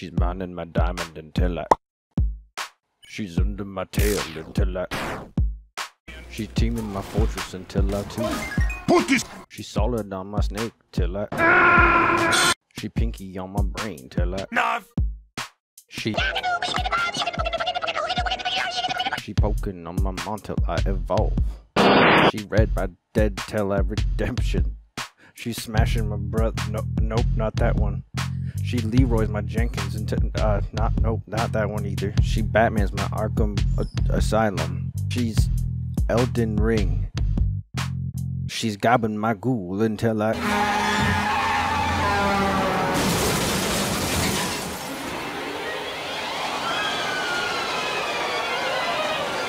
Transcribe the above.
She's mining my diamond until I. She's under my tail until I. She's teaming my fortress until I too. Put this She's solid on my snake till I. She pinky on my brain till I. knife. She. She poking on my mom till I evolve. She read my dead till I redemption. She's smashing my brother. No, nope, not that one. She Leroy's my Jenkins until uh, not nope, not that one either. She Batman's my Arkham a- Asylum. She's Elden Ring. She's gobbing my ghoul until I.